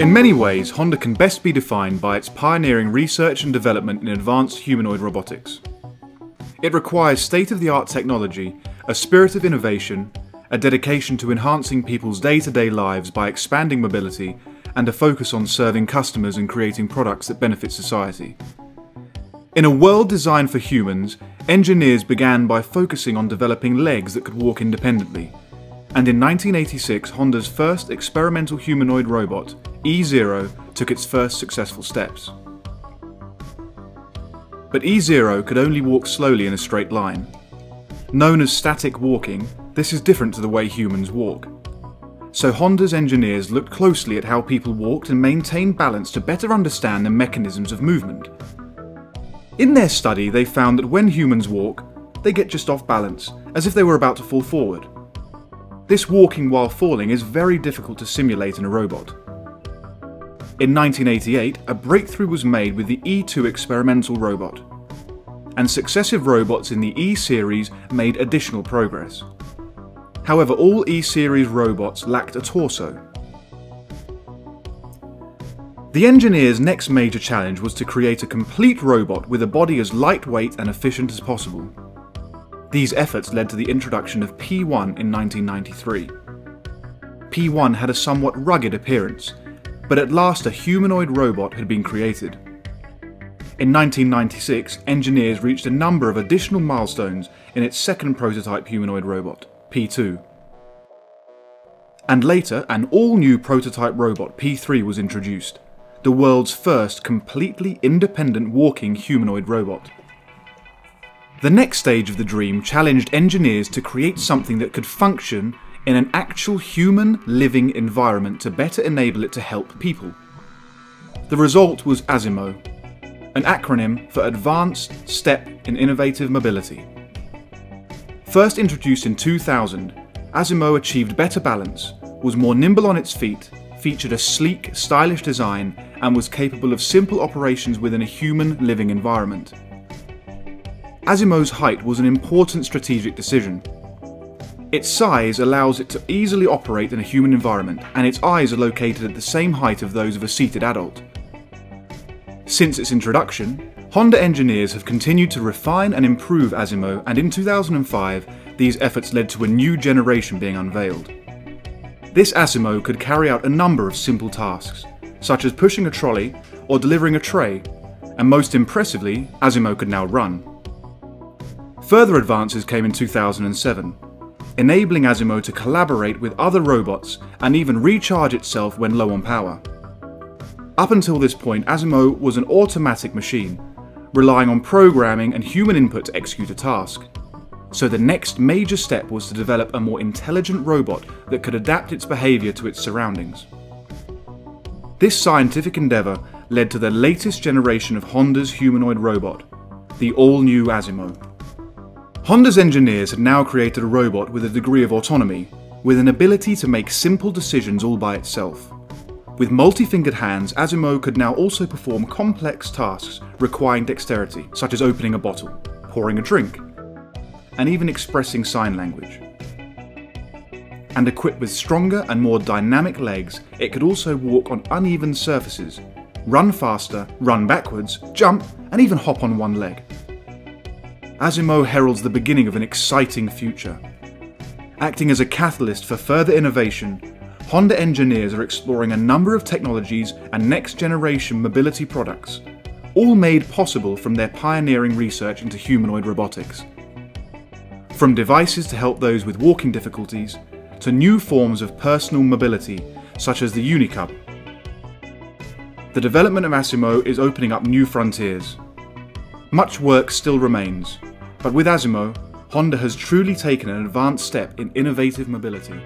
In many ways, Honda can best be defined by its pioneering research and development in advanced humanoid robotics. It requires state-of-the-art technology, a spirit of innovation, a dedication to enhancing people's day-to-day lives by expanding mobility, and a focus on serving customers and creating products that benefit society. In a world designed for humans, engineers began by focusing on developing legs that could walk independently. And in 1986, Honda's first experimental humanoid robot, E-Zero, took its first successful steps. But E-Zero could only walk slowly in a straight line. Known as static walking, this is different to the way humans walk. So Honda's engineers looked closely at how people walked and maintained balance to better understand the mechanisms of movement. In their study, they found that when humans walk, they get just off balance, as if they were about to fall forward. This walking while falling is very difficult to simulate in a robot. In 1988, a breakthrough was made with the E2 experimental robot, and successive robots in the E-series made additional progress. However, all E-series robots lacked a torso, the engineer's next major challenge was to create a complete robot with a body as lightweight and efficient as possible. These efforts led to the introduction of P1 in 1993. P1 had a somewhat rugged appearance, but at last a humanoid robot had been created. In 1996, engineers reached a number of additional milestones in its second prototype humanoid robot, P2. And later, an all-new prototype robot, P3, was introduced the world's first completely independent walking humanoid robot. The next stage of the dream challenged engineers to create something that could function in an actual human living environment to better enable it to help people. The result was ASIMO, an acronym for Advanced Step in Innovative Mobility. First introduced in 2000, ASIMO achieved better balance, was more nimble on its feet, featured a sleek, stylish design, and was capable of simple operations within a human living environment. ASIMO's height was an important strategic decision. Its size allows it to easily operate in a human environment, and its eyes are located at the same height of those of a seated adult. Since its introduction, Honda engineers have continued to refine and improve ASIMO, and in 2005, these efforts led to a new generation being unveiled. This ASIMO could carry out a number of simple tasks, such as pushing a trolley or delivering a tray, and most impressively, ASIMO could now run. Further advances came in 2007, enabling ASIMO to collaborate with other robots and even recharge itself when low on power. Up until this point, ASIMO was an automatic machine, relying on programming and human input to execute a task. So the next major step was to develop a more intelligent robot that could adapt its behaviour to its surroundings. This scientific endeavour led to the latest generation of Honda's humanoid robot, the all-new ASIMO. Honda's engineers had now created a robot with a degree of autonomy, with an ability to make simple decisions all by itself. With multi-fingered hands, ASIMO could now also perform complex tasks requiring dexterity, such as opening a bottle, pouring a drink, and even expressing sign language. And equipped with stronger and more dynamic legs, it could also walk on uneven surfaces, run faster, run backwards, jump, and even hop on one leg. ASIMO heralds the beginning of an exciting future. Acting as a catalyst for further innovation, Honda engineers are exploring a number of technologies and next generation mobility products, all made possible from their pioneering research into humanoid robotics. From devices to help those with walking difficulties, to new forms of personal mobility, such as the Unicub. The development of ASIMO is opening up new frontiers. Much work still remains, but with ASIMO, Honda has truly taken an advanced step in innovative mobility.